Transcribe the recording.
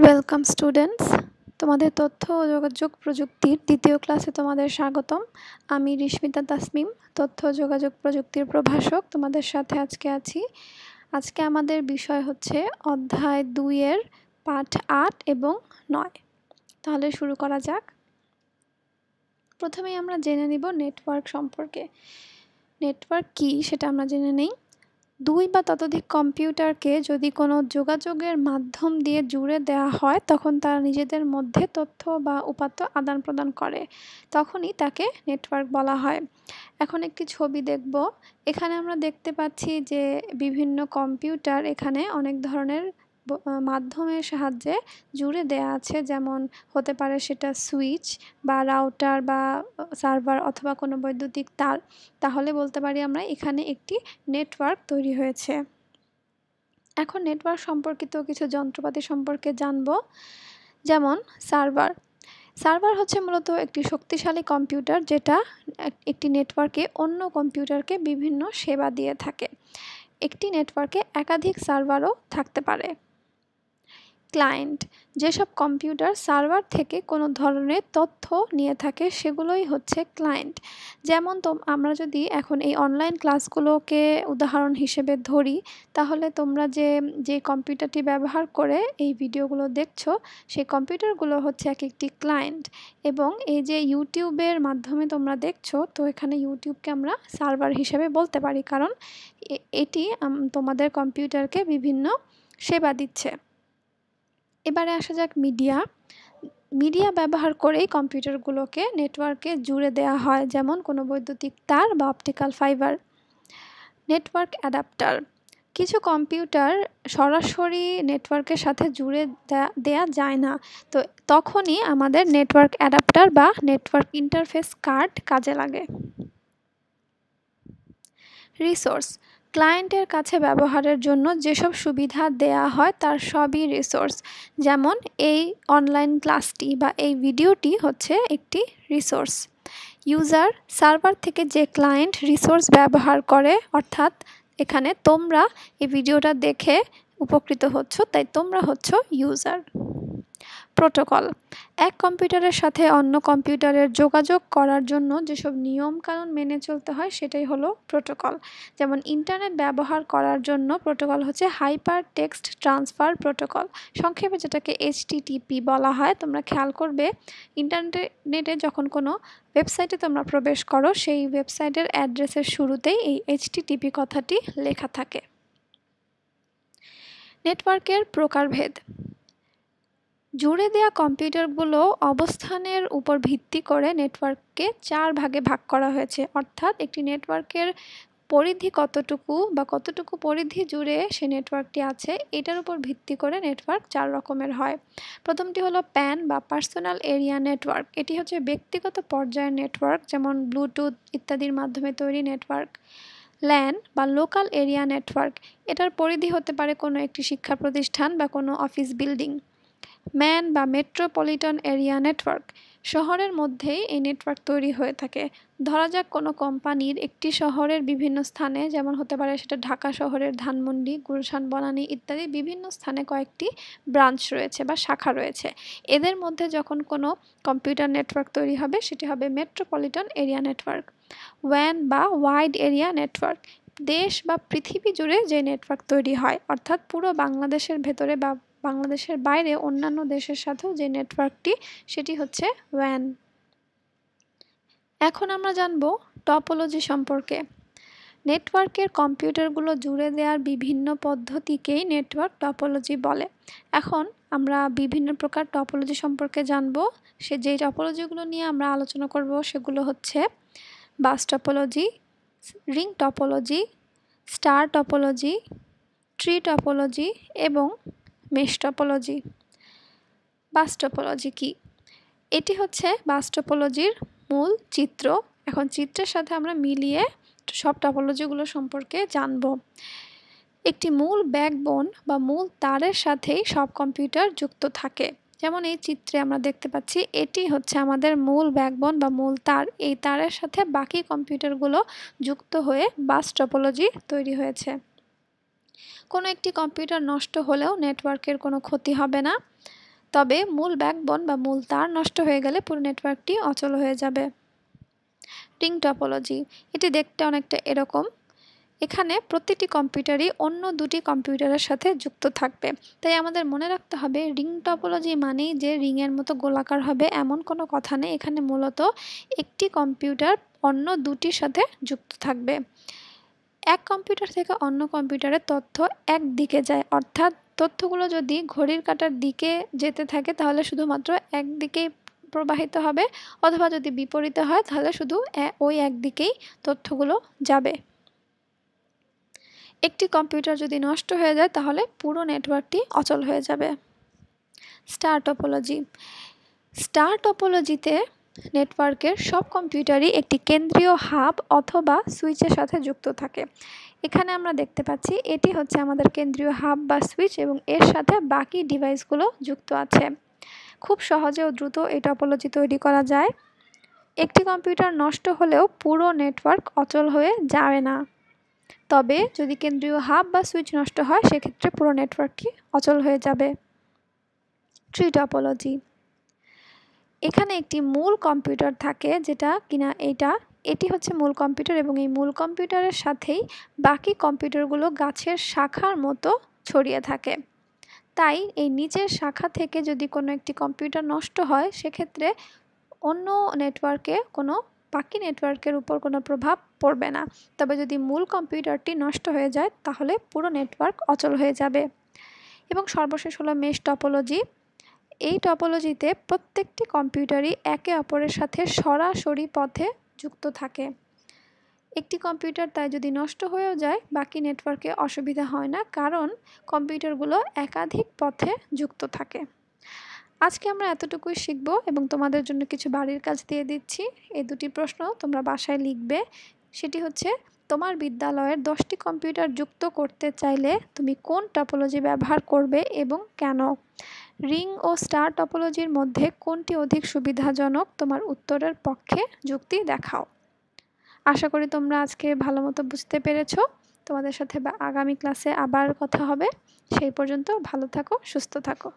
Welcome students তোমাদের তথ্য ও যোগাযোগ প্রযুক্তির দ্বিতীয় ক্লাসে তোমাদের স্বাগতম। আমি রিস্মিতা তাসমিম, তথ্য যোগাযোগ প্রযুক্তির প্রভাষক। তোমাদের সাথে আজকে আছি। আজকে আমাদের বিষয় হচ্ছে অধ্যায় দুইয়ের পাঠ আট এবং নয়। তাহলে শুরু করা যাক। প্রথমেই আমরা জেনে নিব নেটওয়ার্ক সম্পর্কে। নেটওয়ার্ক কি সেটা আমরা জেনে নেই। দুই বা ততোধিক কম্পিউটারকে যদি কোনো যোগাযোগের মাধ্যম দিয়ে জুড়ে দেওয়া হয়, তখন তারা নিজেদের মধ্যে তথ্য বা উপাত্ত আদান প্রদান করে। তখনই তাকে নেটওয়ার্ক বলা হয়। এখন একটি ছবি দেখব। এখানে আমরা দেখতে পাচ্ছি যে বিভিন্ন কম্পিউটার এখানে অনেক ধরনের মাধ্যমের সাহায্যে জুড়ে দেয়া আছে। যেমন হতে পারে সেটা সুইচ বা রাউটার বা সার্ভার অথবা কোনো বৈদ্যুতিক তার। তাহলে বলতে পারি আমরা এখানে একটি নেটওয়ার্ক তৈরি হয়েছে। এখন নেটওয়ার্ক সম্পর্কিত কিছু যন্ত্রপাতি সম্পর্কে জানব। যেমন সার্ভার। সার্ভার হচ্ছে মূলত একটি শক্তিশালী কম্পিউটার যেটা একটি নেটওয়ার্কে অন্য কম্পিউটারকে বিভিন্ন সেবা দিয়ে থাকে। একটি নেটওয়ার্কে একাধিক সার্ভারও থাকতে পারে। ক্লায়েন্ট। যেসব কম্পিউটার, সার্ভার থেকে কোনো ধরনের তথ্য নিয়ে থাকে, সেগুলোই হচ্ছে ক্লায়েন্ট। যেমন তো আমরা যদি এখন এই অনলাইন ক্লাসগুলোকে উদাহরণ হিসেবে ধরি, তাহলে তোমরা যে যে কম্পিউটারটি ব্যবহার করে এই ভিডিওগুলো দেখছ, সেই কম্পিউটারগুলো হচ্ছে এক একটি ক্লায়েন্ট। এবং এই যে ইউটিউবের মাধ্যমে তোমরা দেখছ, তো এখানে ইউটিউবকে আমরা সার্ভার হিসেবে বলতে পারি। কারণ এটি তোমাদের কম্পিউটারকে বিভিন্ন সেবা দিচ্ছে। এবারে আসা যাক মিডিয়া। মিডিয়া ব্যবহার করেই কম্পিউটারগুলোকে নেটওয়ার্কে জুড়ে দেওয়া হয়, যেমন কোনো বৈদ্যুতিক তার বা অপটিক্যাল ফাইবার। Network adapter. কিছু কম্পিউটার সরাসরি নেটওয়ার্কের সাথে জুড়ে দেয়া যায় না। তো তখনই আমাদের নেটওয়ার্ক অ্যাডাপ্টার বা নেটওয়ার্ক ইন্টারফেস কার্ড কাজে লাগে। রিসোর্স। ক্লায়েন্টের কাছে ব্যবহারের জন্য যেসব সুবিধা দেয়া হয় তার সবই রিসোর্স যেমন এই অনলাইন ক্লাসটি বা এই ভিডিওটি হচ্ছে একটি রিসোর্স ইউজার সার্ভার থেকে যে ক্লায়েন্ট রিসোর্স ব্যবহার করে, অর্থাৎ এখানে তোমরা এই ভিডিওটা দেখে উপকৃত হচ্ছ, তাই তোমরা হচ্ছ ইউজার প্রোটোকল এক কম্পিউটারের সাথে অন্য কম্পিউটারের যোগাযোগ করার জন্য যেসব নিয়মকানুন মেনে চলতে হয়, সেটাই হলো প্রোটোকল যেমন ইন্টারনেট ব্যবহার করার জন্য প্রোটোকল হচ্ছে হাইপার টেক্সট ট্রান্সফার প্রোটোকল সংক্ষেপে যেটাকে এইচটিটিপি বলা হয়, তোমরা খেয়াল করবে ইন্টারনেটে যখন কোনো ওয়েবসাইটে তোমরা প্রবেশ করো, সেই ওয়েবসাইটের অ্যাড্রেসের শুরুতেই এই এইচটিটিপি কথাটি লেখা থাকে। নেটওয়ার্কের প্রকারভেদ। জুড়ে দেওয়া কম্পিউটারগুলো অবস্থানের উপর ভিত্তি করে নেটওয়ার্ককে চার ভাগে ভাগ করা হয়েছে। অর্থাৎ একটি নেটওয়ার্কের পরিধি কতটুকু বা কতটুকু পরিধি জুড়ে সে নেটওয়ার্কটি আছে, এটার উপর ভিত্তি করে নেটওয়ার্ক চার রকমের হয়। প্রথমটি হলো প্যান বা পার্সোনাল এরিয়া নেটওয়ার্ক। এটি হচ্ছে ব্যক্তিগত পর্যায়ের নেটওয়ার্ক, যেমন ব্লুটুথ ইত্যাদির মাধ্যমে তৈরি নেটওয়ার্ক, ল্যান বা লোকাল এরিয়া নেটওয়ার্ক। এটার পরিধি হতে পারে কোনো একটি শিক্ষা প্রতিষ্ঠান বা কোনো অফিস বিল্ডিং। ম্যান বা মেট্রোপলিটন এরিয়া নেটওয়ার্ক। শহরের মধ্যেই এই নেটওয়ার্ক তৈরি হয়ে থাকে। ধরা যাক কোনো কোম্পানির একটি শহরের বিভিন্ন স্থানে, যেমন হতে পারে সেটা ঢাকা শহরের ধানমন্ডি, গুলশান, বনানী ইত্যাদি বিভিন্ন স্থানে কয়েকটি ব্রাঞ্চ রয়েছে বা শাখা রয়েছে। এদের মধ্যে যখন কোনো কম্পিউটার নেটওয়ার্ক তৈরি হবে, সেটি হবে মেট্রোপলিটন এরিয়া নেটওয়ার্ক। ওয়ান বা ওয়াইড এরিয়া নেটওয়ার্ক। দেশ বা পৃথিবী জুড়ে যে নেটওয়ার্ক তৈরি হয়, অর্থাৎ পুরো বাংলাদেশের ভেতরে বা বাংলাদেশের বাইরে অন্যান্য দেশের সাথেও যে নেটওয়ার্কটি, সেটি হচ্ছে ওয়ান এখন আমরা জানব টপোলজি সম্পর্কে। নেটওয়ার্কের কম্পিউটারগুলো জুড়ে দেওয়ার বিভিন্ন পদ্ধতিকেই নেটওয়ার্ক টপোলজি বলে। এখন আমরা বিভিন্ন প্রকার টপোলজি সম্পর্কে জানব। সে যেই টপোলজিগুলো নিয়ে আমরা আলোচনা করব, সেগুলো হচ্ছে bus topology ring topology star topology tree topology এবং মেশ টপোলজি বাস টপোলজি কী? এটি হচ্ছে বাস টপোলজির মূল চিত্র। এখন চিত্রের সাথে আমরা মিলিয়ে সব টপোলজিগুলো সম্পর্কে জানব। একটি মূল ব্যাকবোন বা মূল তারের সাথেই সব কম্পিউটার যুক্ত থাকে। যেমন এই চিত্রে আমরা দেখতে পাচ্ছি, এটি হচ্ছে আমাদের মূল ব্যাকবোন বা মূল তার। এই তারের সাথে বাকি কম্পিউটারগুলো যুক্ত হয়ে বাস টপোলজি তৈরি হয়েছে। কোনো একটি কম্পিউটার নষ্ট হলেও নেটওয়ার্কের কোনো ক্ষতি হবে না। তবে মূল ব্যাকবন বা মূল তার নষ্ট হয়ে গেলে পুরো নেটওয়ার্কটি অচল হয়ে যাবে। রিং টপোলজি এটি দেখতে অনেকটা এরকম। এখানে প্রতিটি কম্পিউটারই অন্য দুটি কম্পিউটারের সাথে যুক্ত থাকবে। তাই আমাদের মনে রাখতে হবে রিং টপোলজি মানেই যে রিংয়ের মতো গোলাকার হবে এমন কোনো কথা নেই। এখানে মূলত একটি কম্পিউটার অন্য দুটির সাথে যুক্ত থাকবে। এক কম্পিউটার থেকে অন্য কম্পিউটারের তথ্য এক দিকে যায়। অর্থাৎ তথ্যগুলো যদি ঘড়ির কাটার দিকে যেতে থাকে, তাহলে শুধুমাত্র একদিকেই প্রবাহিত হবে। অথবা যদি বিপরীতে হয়, তাহলে শুধু ওই একদিকেই তথ্যগুলো যাবে। একটি কম্পিউটার যদি নষ্ট হয়ে যায়, তাহলে পুরো নেটওয়ার্কটি অচল হয়ে যাবে। Star topology. স্টার টপোলজিতে নেটওয়ার্কের সব কম্পিউটারই একটি কেন্দ্রীয় হাব অথবা সুইচের সাথে যুক্ত থাকে। এখানে আমরা দেখতে পাচ্ছি এটি হচ্ছে আমাদের কেন্দ্রীয় হাব বা সুইচ এবং এর সাথে বাকি ডিভাইসগুলো যুক্ত আছে। খুব সহজে ও দ্রুত এই টপোলজি তৈরি করা যায়। একটি কম্পিউটার নষ্ট হলেও পুরো নেটওয়ার্ক অচল হয়ে যাবে না। তবে যদি কেন্দ্রীয় হাব বা সুইচ নষ্ট হয়, সেক্ষেত্রে পুরো নেটওয়ার্কটি অচল হয়ে যাবে। ট্রি টপোলজি এখানে একটি মূল কম্পিউটার থাকে যেটা কিনা এটা। এটি হচ্ছে মূল কম্পিউটার এবং এই মূল কম্পিউটারের সাথেই বাকি কম্পিউটারগুলো গাছের শাখার মতো ছড়িয়ে থাকে। তাই এই নিচের শাখা থেকে যদি কোনো একটি কম্পিউটার নষ্ট হয়, সেক্ষেত্রে অন্য নেটওয়ার্কে, কোনো বাকি নেটওয়ার্কের উপর কোনো প্রভাব পড়বে না। তবে যদি মূল কম্পিউটারটি নষ্ট হয়ে যায়, তাহলে পুরো নেটওয়ার্ক অচল হয়ে যাবে। এবং সর্বশেষ হলো মেশ টপোলজি। এই টপোলজিতে প্রত্যেকটি কম্পিউটারই একে অপরের সাথে সরাসরি পথে যুক্ত থাকে। একটি কম্পিউটার তাই যদি নষ্ট হয়েও যায়, বাকি নেটওয়ার্কে অসুবিধা হয় না, কারণ কম্পিউটারগুলো একাধিক পথে যুক্ত থাকে। আজকে আমরা এতটুকুই শিখব এবং তোমাদের জন্য কিছু বাড়ির কাজ দিয়ে দিচ্ছি। এই দুটি প্রশ্ন তোমরা বাসায় লিখবে। সেটি হচ্ছে, তোমার বিদ্যালয়ের দশটি কম্পিউটার যুক্ত করতে চাইলে তুমি কোন টপোলজি ব্যবহার করবে এবং কেন? রিং ও স্টার টপোলজির মধ্যে কোনটি অধিক সুবিধাজনক? তোমার উত্তরের পক্ষে যুক্তি দেখাও। আশা করি তোমরা আজকে ভালো মতো বুঝতে পেরেছ। তোমাদের সাথে আগামী ক্লাসে আবার কথা হবে। সেই পর্যন্ত ভালো থাকো, সুস্থ থাকো।